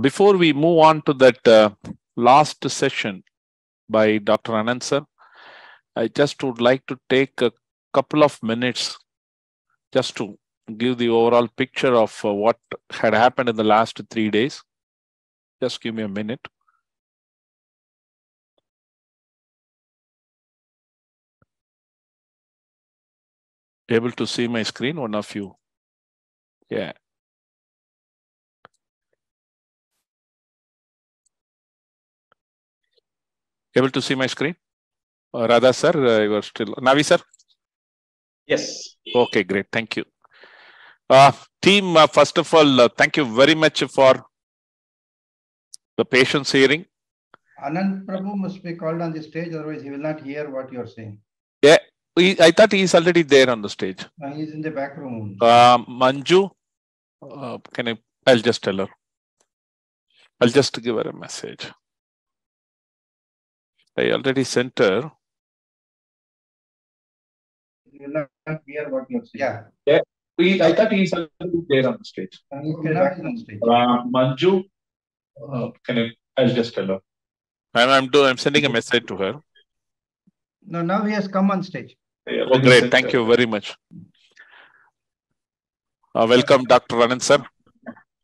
before we move on to that uh, last session by Dr. Anand sir, I just would like to take a couple of minutes just to give the overall picture of uh, what had happened in the last three days. Just give me a minute. Able to see my screen, one of you? Yeah. Able to see my screen? Uh, Radha sir, uh, you are still, Naavi sir? Yes. Okay, great. Thank you. Uh, team, uh, first of all, uh, thank you very much for the patience hearing. Anand Prabhu must be called on the stage, otherwise he will not hear what you are saying. He, I thought he's already there on the stage. Uh, he is in the back room. Uh, Manju, uh, can I? I'll just tell her. I'll just give her a message. I already sent her. He will not hear what you are saying. Yeah. We, I thought he's there on the stage. uh, he is in the stage. Uh, Manju, uh, can I? I'll just tell her. I'm I'm, do, I'm sending a message to her. No, now he has come on stage. Oh, great. Thank you very much. Uh, welcome, Dr. Anand sir.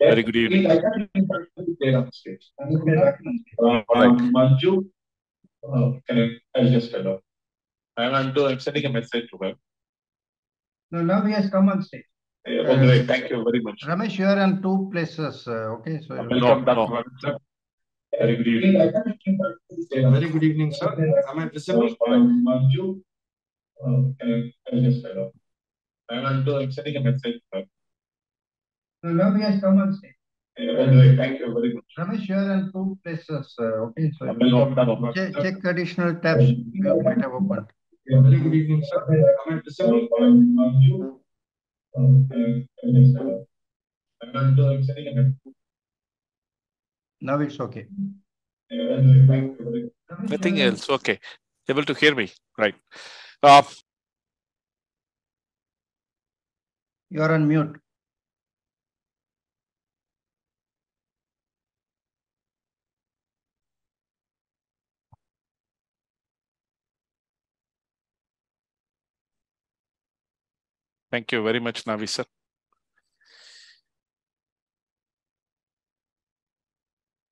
Very good evening. I thought he's there on the stage. He is in the stage. Uh, Right. Manju, uh, can I? I'll just tell her. I'm, I'm, do, I'm sending a message to her. No, now he has come on stage. Oh, great. Thank you very much. Ramesh, you are on two places, uh, okay, so. Welcome, no. Dr. Anand, sir. Very good evening. Very good evening, sir. Am I visible? Manju, uh, can I? I'll just tell her. I'm, do, I'm sending a message to her. No, now he has come on stage. Great. Thank you very much. Ramesh, you are on two places, uh, okay, so. Welcome, Dr. Anand, Check, sir. check additional tabs you might have opened. Very good evening, sir. Am I visible? Manju, uh, can I? I'll just tell her. I'm, do, I'm sending a message. Now it's okay. Great. Thank you very much. Nothing else. Okay. Able to hear me. Right. Uh, You are on mute. Thank you very much, Naavi sir.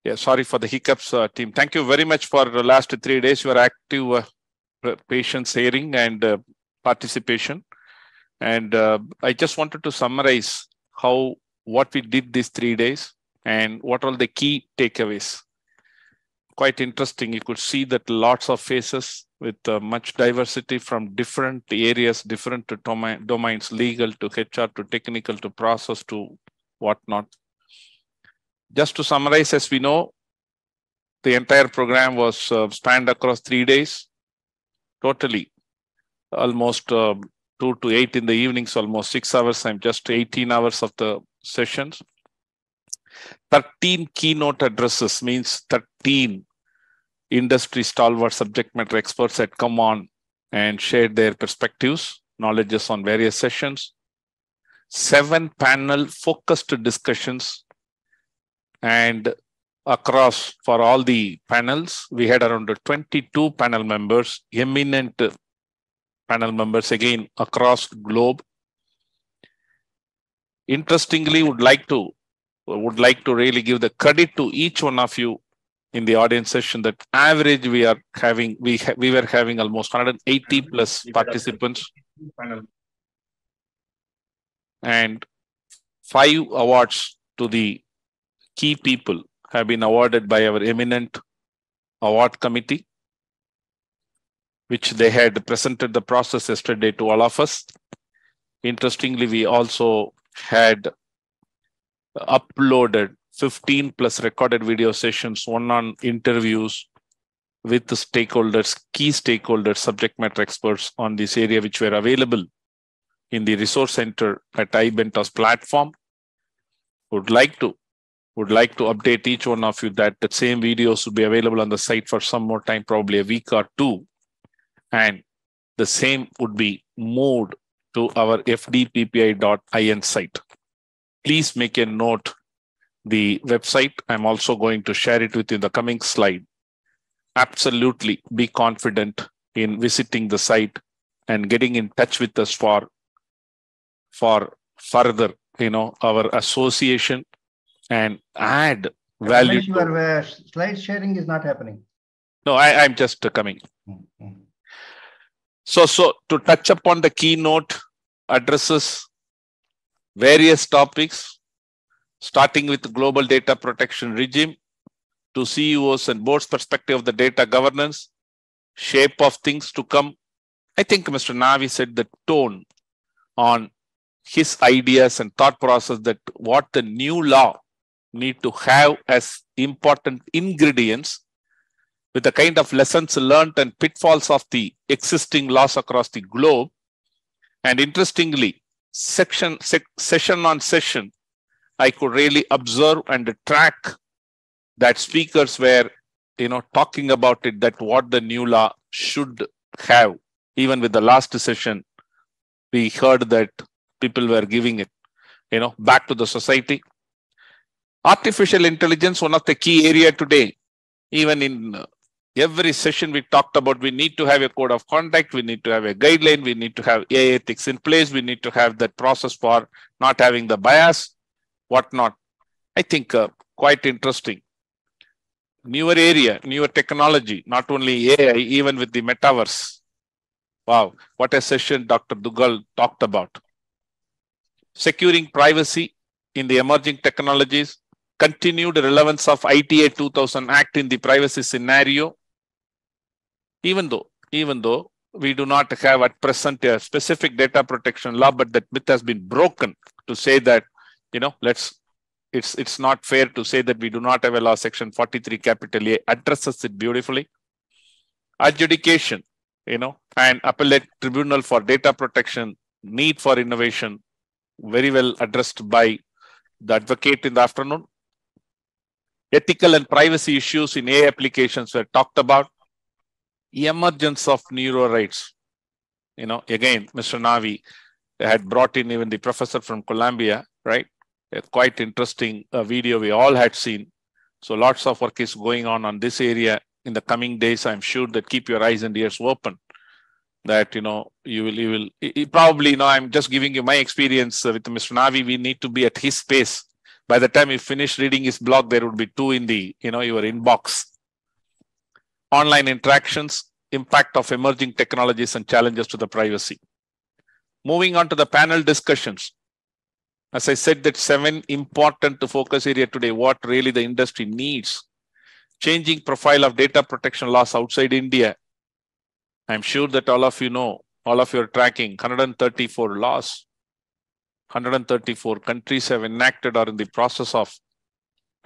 Yeah, sorry for the hiccups, uh, team. Thank you very much for the last three days. Your active uh, patience hearing and uh, participation. And uh, I just wanted to summarize how what we did these three days and what are the key takeaways. Quite interesting. You could see that lots of faces with uh, much diversity from different areas, different to domain, domains, legal to HR to technical to process to whatnot. Just to summarize, as we know, the entire program was uh, spanned across three days, totally almost uh, two to eight in the evenings, almost six hours. I'm just 18 hours of the sessions. 13 keynote addresses means 13 industry stalwart subject matter experts had come on and shared their perspectives, knowledges on various sessions. Seven panel focused discussions and across for all the panels, we had around 22 panel members, eminent panel members again across globe. Interestingly, would like to would like to really give the credit to each one of you in the audience session that average we are having we ha- we were having almost 180 plus participants. And five awards to the key people have been awarded by our eminent award committee which they had presented the process yesterday to all of us. Interestingly we also had uploaded 15 plus recorded video sessions one on interviews with the stakeholders key stakeholders subject matter experts on this area which were available in the resource center at ibentos platform. Would like to would like to update each one of you that the same videos will be available on the site for some more time probably a week or two. And the same would be moved to our fdppi.in site. Please make a note the website. I'm also going to share it with you in the coming slide. Absolutely be confident in visiting the site and getting in touch with us for, for further, you know, our association and add value. Your uh, slide sharing is not happening. No, I, I'm just coming. Mhm. So, so to touch upon the keynote addresses various topics, starting with global data protection regime to CEOs and boards perspective of the data governance, shape of things to come. I think Mr. Naavi said the tone on his ideas and thought process that what the new law need to have as important ingredients with the kind of lessons learned and pitfalls of the existing laws across the globe. And interestingly, section sec, session on session, I could really observe and track that speakers were, you know, talking about it, that what the new law should have. Even with the last session, we heard that people were giving it, you know, back to the society. Artificial intelligence, one of the key area today, even in uh, every session we talked about we need to have a code of conduct we need to have a guideline we need to have AI ethics in place we need to have that process for not having the bias whatnot. I think uh, quite interesting. Newer area newer technology not only ai even with the metaverse. Wow what a session dr Duggal talked about. Securing privacy in the emerging technologies continued relevance of ITA 2000 Act in the privacy scenario, even though, even though we do not have at present a specific data protection law, but that myth has been broken to say that, you know, let's, it's, it's not fair to say that we do not have a law section 43 capital A addresses it beautifully. Adjudication, you know, and appellate tribunal for data protection, need for innovation, very well addressed by the advocate in the afternoon ethical and privacy issues in AI applications were talked about. Emergence of neuro rights. You know, again, Mr. Naavi had brought in even the professor from Columbia, right? A quite interesting uh, video we all had seen. So lots of work is going on on this area in the coming days. I'm sure that keep your eyes and ears open. That you know you will you will probably you know I'm just giving you my experience with Mr. Naavi. We need to be at his pace by the time you finish reading his blog, there would be two in the, you know, your inbox. Online interactions, impact of emerging technologies and challenges to the privacy. Moving on to the panel discussions. As I said, that seven important to focus area today, what really the industry needs. Changing profile of data protection laws outside India. I'm sure that all of you know, all of you are tracking 134 laws 134 countries have enacted or in the process of,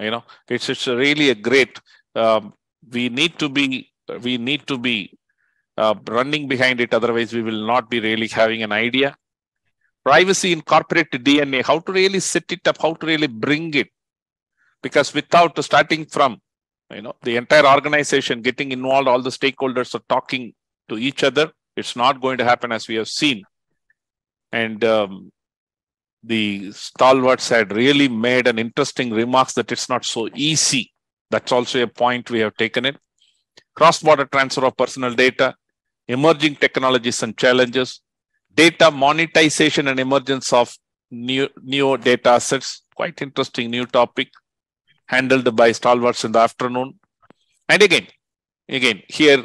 you know, it's, it's really a great, um, we need to be, we need to be uh, running behind it. Otherwise we will not be really having an idea. Privacy in corporate DNA, how to really set it up, how to really bring it. Because without starting from, you know, the entire organization getting involved, all the stakeholders are talking to each other, it's not going to happen as we have seen. And um, the stalwarts had really made an interesting remarks that it's not so easy. That's also a point we have taken it. Cross-border transfer of personal data, emerging technologies and challenges, data monetization and emergence of new, new data assets. Quite interesting new topic handled by stalwarts in the afternoon. And again, again, here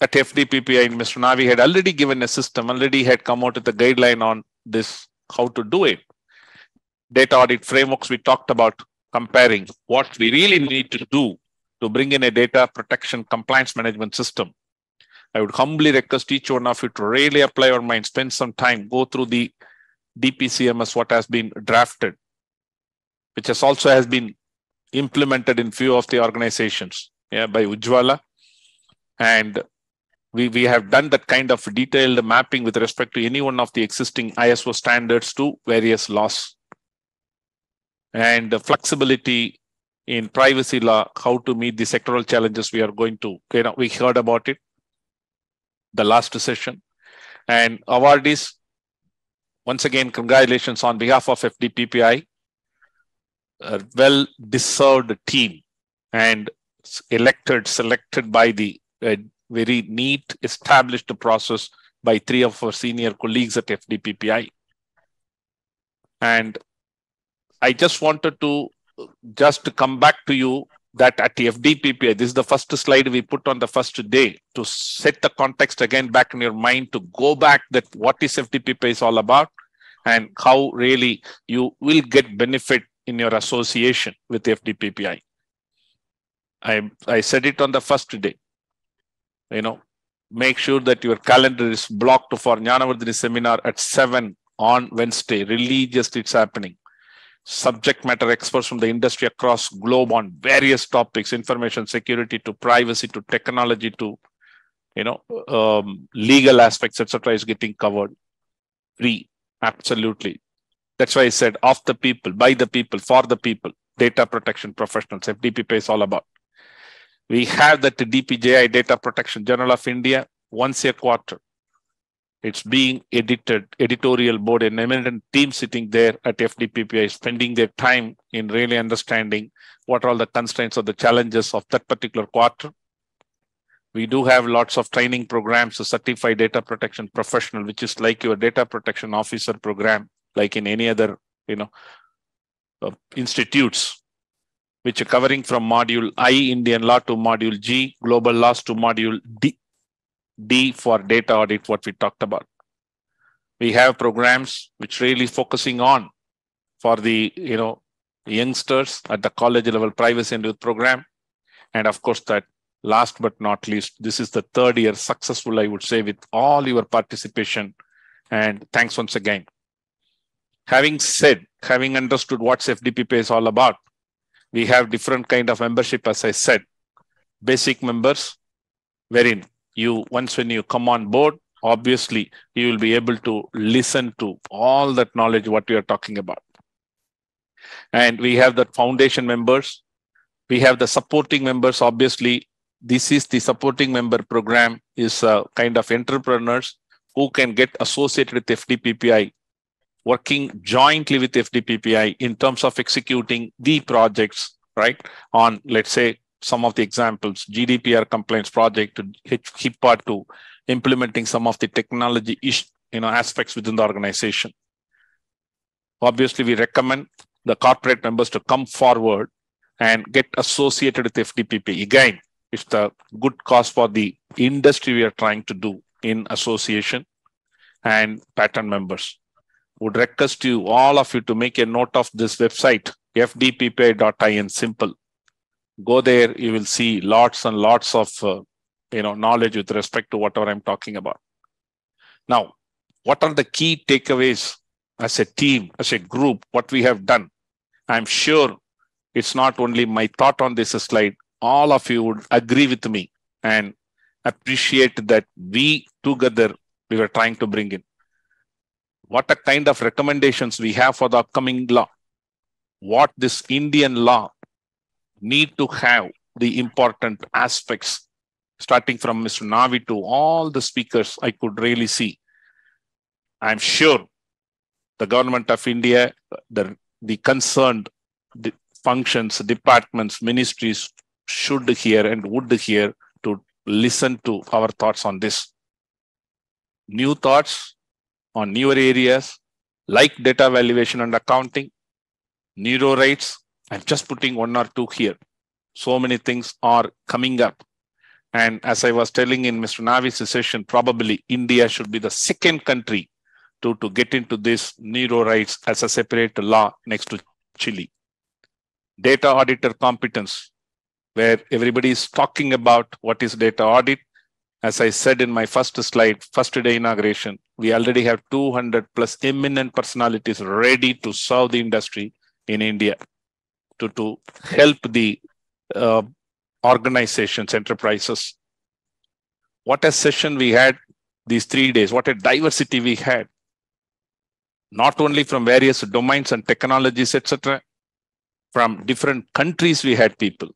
at FDPPI, Mr. Naavi had already given a system, already had come out with a guideline on this how to do it. Data audit frameworks, we talked about comparing what we really need to do to bring in a data protection compliance management system. I would humbly request each one of you to really apply your mind, spend some time, go through the DPCMS, what has been drafted, which has also has been implemented in few of the organizations yeah, by Ujwala. And we, we have done that kind of detailed mapping with respect to any one of the existing ISO standards to various laws. And the flexibility in privacy law, how to meet the sectoral challenges we are going to, you know, we heard about it the last session. And awardees, once again, congratulations on behalf of FDPPI. a well deserved team and elected, selected by the uh, very neat, established process by three of our senior colleagues at FDPPI. And I just wanted to just come back to you that at the FDPPI, this is the first slide we put on the first day to set the context again back in your mind to go back that what is FDPPI is all about and how really you will get benefit in your association with FDPPI. I, I said it on the first day. You know, make sure that your calendar is blocked for Jnanavardhini seminar at 7 on Wednesday. Religiously, it's happening subject matter experts from the industry across globe on various topics information security to privacy to technology to you know um, legal aspects etc is getting covered free absolutely. That's why i said of the people by the people for the people data protection professionals fdpp is all about. We have that dpji data protection journal of india once a quarter it's being edited, editorial board, an eminent team sitting there at FDPPI, spending their time in really understanding what are all the constraints or the challenges of that particular quarter. We do have lots of training programs to certify data protection professional, which is like your data protection officer program, like in any other, you know, uh, institutes, which are covering from module I, Indian law to module G, global laws to module D, D for data audit, what we talked about. We have programs which really focusing on for the you know youngsters at the college level privacy and youth program. And of course, that last but not least, this is the third year successful, I would say, with all your participation. And thanks once again. Having said, having understood what FDPP is all about, we have different kind of membership, as I said, basic members, wherein you once when you come on board obviously you will be able to listen to all that knowledge what we are talking about. And we have the foundation members. We have the supporting members obviously. This is the supporting member program is a kind of entrepreneurs who can get associated with fdppi working jointly with fdppi in terms of executing the projects right on let's say some of the examples, GDPR compliance project to HIPAA to implementing some of the technology ish you know, aspects within the organization. Obviously, we recommend the corporate members to come forward and get associated with FDPP. Again, it's the good cause for the industry we are trying to do in association and pattern members. Would request you, all of you, to make a note of this website, fdppi.in, simple go there you will see lots and lots of uh, you know knowledge with respect to whatever i'm talking about. Now what are the key takeaways as a team as a group what we have done? I'm sure it's not only my thought on this slide. All of you would agree with me and appreciate that we together we were trying to bring in. What a kind of recommendations we have for the upcoming law. What this indian law need to have the important aspects, starting from Mr. Naavi to all the speakers I could really see. I'm sure the government of India, the, the concerned functions, departments, ministries should hear and would hear to listen to our thoughts on this. New thoughts on newer areas like data valuation and accounting, neuro rights, I'm just putting one or two here. So many things are coming up. And as I was telling in Mr. Naavi's session, probably India should be the second country to, to get into this neuro rights as a separate law next to Chile. Data auditor competence, where everybody is talking about what is data audit. As I said in my first slide, first day inauguration, we already have 200 plus eminent personalities ready to serve the industry in India to, to help the uh, organizations, enterprises. What a session we had these three days, what a diversity we had. Not only from various domains and technologies, etc., from different countries we had people.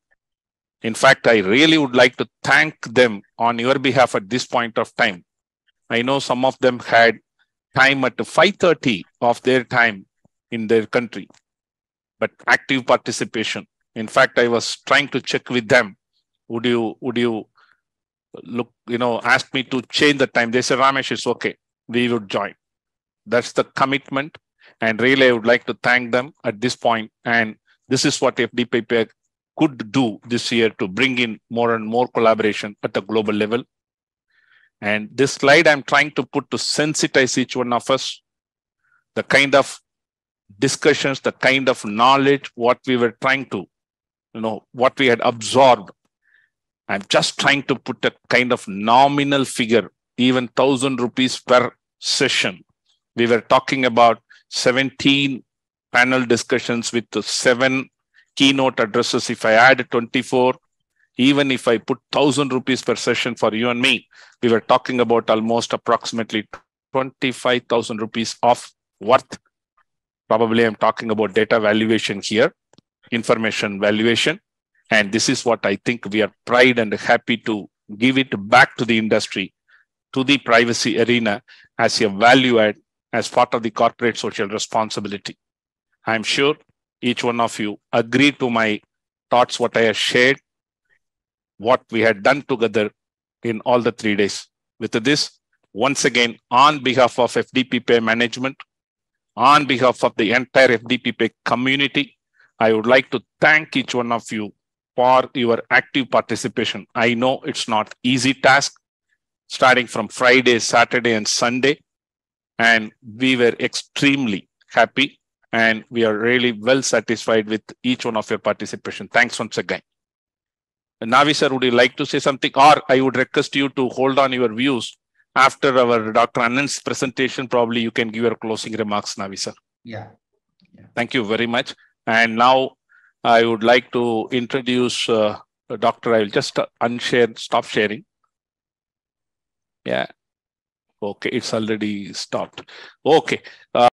In fact, I really would like to thank them on your behalf at this point of time. I know some of them had time at 5.30 of their time in their country but active participation. In fact, I was trying to check with them. Would you, would you look, you know, ask me to change the time? They said, Ramesh, it's okay. We would join. That's the commitment. And really, I would like to thank them at this point. And this is what FDPP could do this year to bring in more and more collaboration at the global level. And this slide I'm trying to put to sensitize each one of us, the kind of discussions, the kind of knowledge, what we were trying to, you know, what we had absorbed. I'm just trying to put a kind of nominal figure, even thousand rupees per session. We were talking about 17 panel discussions with the seven keynote addresses. If I add 24, even if I put thousand rupees per session for you and me, we were talking about almost approximately 25,000 rupees of worth. Probably I'm talking about data valuation here, information valuation. And this is what I think we are proud and happy to give it back to the industry, to the privacy arena as a value add as part of the corporate social responsibility. I'm sure each one of you agree to my thoughts, what I have shared, what we had done together in all the three days. With this, once again, on behalf of FDPP management, on behalf of the entire FDPP community, I would like to thank each one of you for your active participation. I know it's not easy task, starting from Friday, Saturday, and Sunday. And we were extremely happy and we are really well satisfied with each one of your participation. Thanks once again. Naavi sir, would you like to say something? Or I would request you to hold on your views after our Dr. Anand's presentation. Probably you can give your closing remarks, Naavi sir. Yeah. Thank you very much. And now I would like to introduce uh, Doctor. I will just unshare, stop sharing. Yeah. Okay, it's already stopped. Okay. Uh,